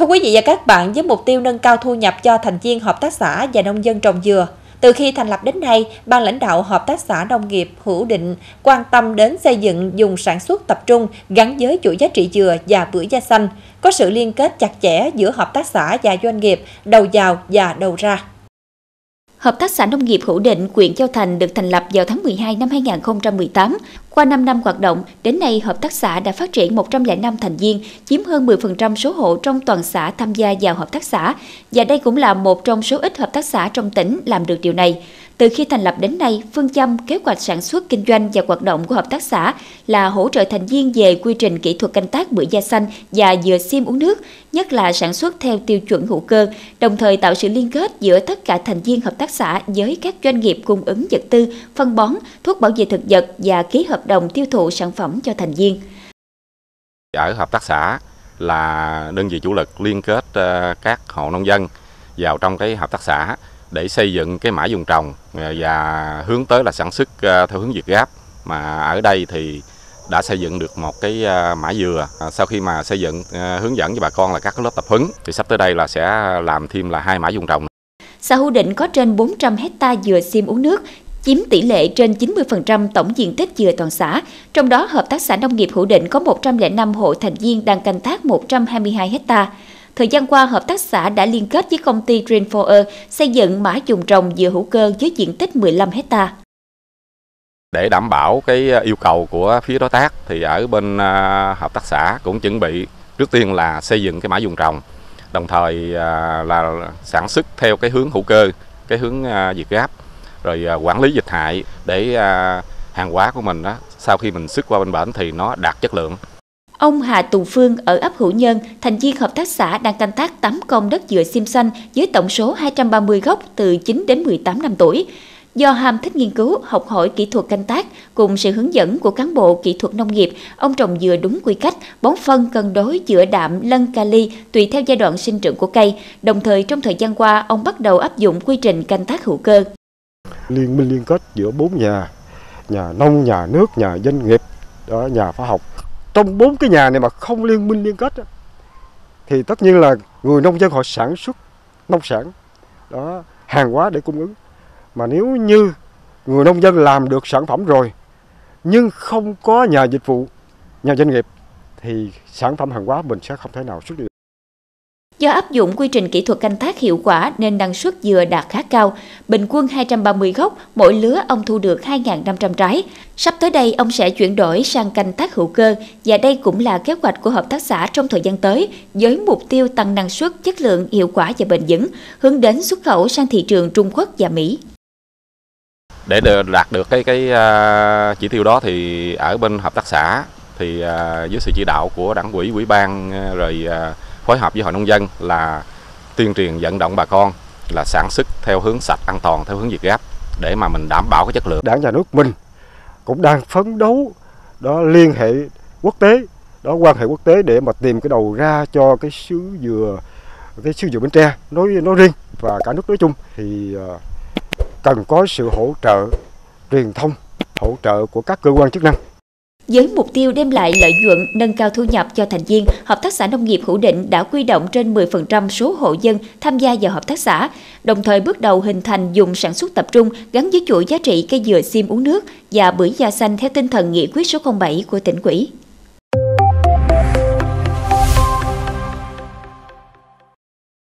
Thưa quý vị và các bạn, với mục tiêu nâng cao thu nhập cho thành viên hợp tác xã và nông dân trồng dừa, từ khi thành lập đến nay, ban lãnh đạo hợp tác xã nông nghiệp Hữu Định quan tâm đến xây dựng dùng sản xuất tập trung gắn với chuỗi giá trị dừa và bưởi da xanh, có sự liên kết chặt chẽ giữa hợp tác xã và doanh nghiệp, đầu vào và đầu ra. Hợp tác xã nông nghiệp Hữu Định, huyện Châu Thành được thành lập vào tháng 12 năm 2018. Qua 5 năm hoạt động, đến nay hợp tác xã đã phát triển 105 thành viên, chiếm hơn 10% số hộ trong toàn xã tham gia vào hợp tác xã. Và đây cũng là một trong số ít hợp tác xã trong tỉnh làm được điều này. Từ khi thành lập đến nay, phương châm kế hoạch sản xuất kinh doanh và hoạt động của hợp tác xã là hỗ trợ thành viên về quy trình kỹ thuật canh tác bưởi da xanh và dừa xiêm uống nước, nhất là sản xuất theo tiêu chuẩn hữu cơ, đồng thời tạo sự liên kết giữa tất cả thành viên hợp tác xã với các doanh nghiệp cung ứng vật tư, phân bón, thuốc bảo vệ thực vật và ký hợp đồng tiêu thụ sản phẩm cho thành viên. Ở hợp tác xã là đơn vị chủ lực liên kết ờ, các hộ nông dân vào trong cái hợp tác xã để xây dựng cái mã dùng trồng à, và hướng tới là sản xuất à, theo hướng Việt Gáp mà ở đây thì đã xây dựng được một cái à, mã dừa sau khi mà xây dựng hướng dẫn cho bà con là các lớp tập huấn thì sắp tới đây là sẽ làm thêm là hai mã dùng trồng. Xã Hữu Định có trên 400 hecta dừa xiêm uống nước, chiếm tỷ lệ trên 90% tổng diện tích dừa toàn xã. Trong đó, Hợp tác xã Nông nghiệp Hữu Định có 105 hộ thành viên đang canh tác 122 hecta. Thời gian qua, hợp tác xã đã liên kết với công ty Green xây dựng mã dùng trồng dừa hữu cơ với diện tích 15 hecta. Để đảm bảo cái à, yêu cầu của phía đối tác thì ở bên à, hợp tác xã cũng chuẩn bị trước tiên là xây dựng cái mã dùng trồng, đồng thời à, là sản xuất theo cái hướng hữu cơ, cái hướng à, Việt Gáp, rồi quản lý dịch hại để hàng hóa của mình đó sau khi mình xuất qua bên bển thì nó đạt chất lượng. Ông Hà Tùng Phương ở ấp Hữu Nhân, thành viên hợp tác xã đang canh tác 8 công đất dừa sim xanh với tổng số 230 gốc từ 9 đến 18 năm tuổi. Do ham thích nghiên cứu, học hỏi kỹ thuật canh tác cùng sự hướng dẫn của cán bộ kỹ thuật nông nghiệp, ông trồng dừa đúng quy cách, bón phân cân đối giữa đạm, lân, kali tùy theo giai đoạn sinh trưởng của cây. Đồng thời trong thời gian qua, ông bắt đầu áp dụng quy trình canh tác hữu cơ. Liên minh liên kết giữa bốn nhà, nhà nông, nhà nước, nhà doanh nghiệp, đó, nhà khoa học trong bốn cái nhà này mà không liên minh liên kết thì tất nhiên là người nông dân họ sản xuất nông sản, đó, hàng hóa để cung ứng. Mà nếu như người nông dân làm được sản phẩm rồi, nhưng không có nhà dịch vụ, nhà doanh nghiệp, thì sản phẩm hàng hóa mình sẽ không thể nào xuất được. Do áp dụng quy trình kỹ thuật canh tác hiệu quả nên năng suất dừa đạt khá cao, bình quân 230 gốc, mỗi lứa ông thu được 2.500 trái. Sắp tới đây ông sẽ chuyển đổi sang canh tác hữu cơ và đây cũng là kế hoạch của hợp tác xã trong thời gian tới với mục tiêu tăng năng suất, chất lượng, hiệu quả và bền vững, hướng đến xuất khẩu sang thị trường Trung Quốc và Mỹ. Để đạt được cái cái à, chỉ tiêu đó thì ở bên hợp tác xã thì à, dưới sự chỉ đạo của đảng ủy, ủy ban à, rồi à, phối hợp với hội nông dân là tuyên truyền, vận động bà con là sản xuất theo hướng sạch, an toàn, theo hướng việt gáp để mà mình đảm bảo cái chất lượng. Đảng nhà nước mình cũng đang phấn đấu đó liên hệ quốc tế, đó quan hệ quốc tế để mà tìm cái đầu ra cho cái sứ dừa, cái sứ dừa Bến Tre nói nói riêng và cả nước nói chung thì ờ, cần có sự hỗ trợ truyền thông, hỗ trợ của các cơ quan chức năng với mục tiêu đem lại lợi nhuận, nâng cao thu nhập cho thành viên, Hợp tác xã Nông nghiệp Hữu Định đã quy động trên 10% số hộ dân tham gia vào hợp tác xã, đồng thời bước đầu hình thành dùng sản xuất tập trung gắn với chuỗi giá trị cây dừa xiêm uống nước và bưởi da xanh theo tinh thần nghị quyết số 07 của tỉnh quỹ.